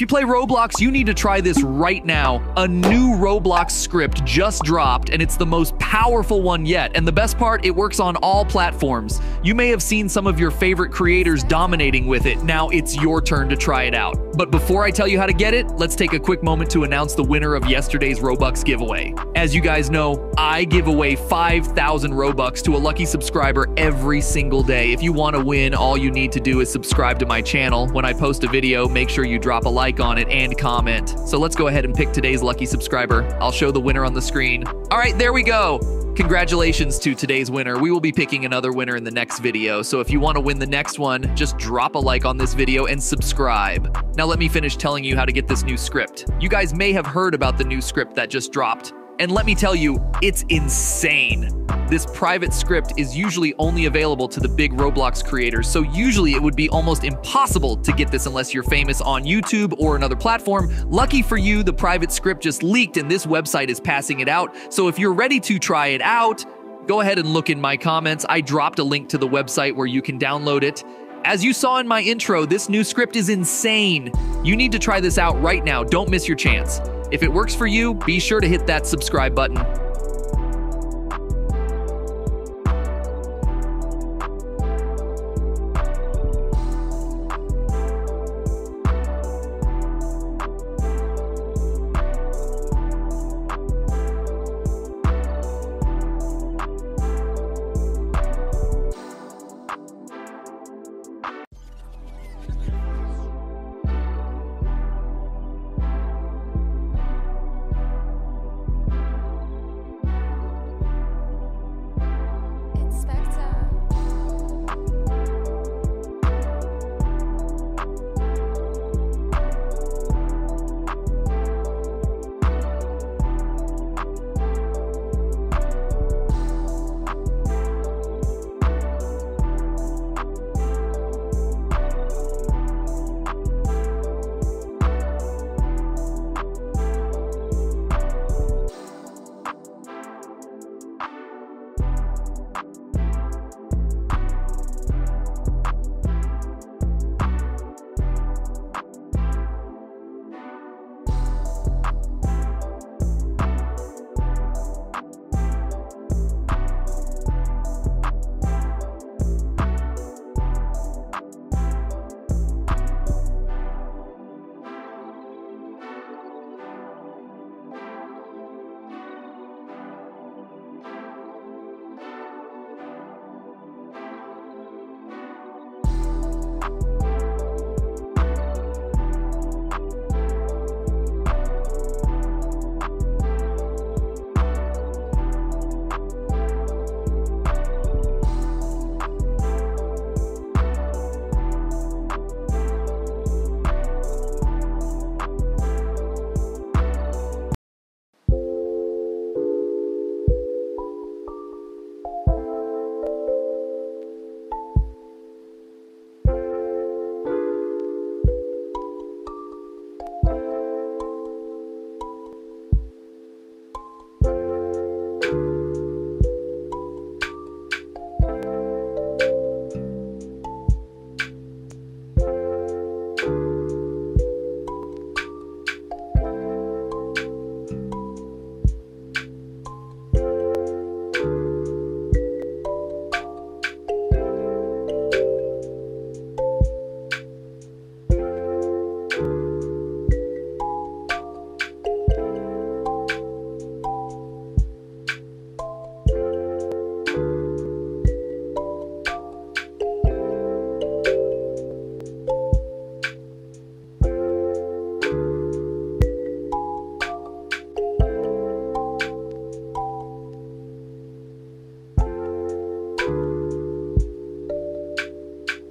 If you play Roblox, you need to try this right now. A new Roblox script just dropped, and it's the most powerful one yet. And the best part, it works on all platforms. You may have seen some of your favorite creators dominating with it. Now it's your turn to try it out. But before I tell you how to get it, let's take a quick moment to announce the winner of yesterday's Robux giveaway. As you guys know, I give away 5,000 Robux to a lucky subscriber every single day. If you want to win, all you need to do is subscribe to my channel. When I post a video, make sure you drop a like on it and comment. So let's go ahead and pick today's lucky subscriber. I'll show the winner on the screen. All right, there we go. Congratulations to today's winner. We will be picking another winner in the next video. So if you want to win the next one, just drop a like on this video and subscribe. Now let me finish telling you how to get this new script. You guys may have heard about the new script that just dropped. And let me tell you, it's insane. This private script is usually only available to the big Roblox creators, so usually it would be almost impossible to get this unless you're famous on YouTube or another platform. Lucky for you, the private script just leaked and this website is passing it out. So if you're ready to try it out, go ahead and look in my comments. I dropped a link to the website where you can download it. As you saw in my intro, this new script is insane. You need to try this out right now. Don't miss your chance. If it works for you, be sure to hit that subscribe button.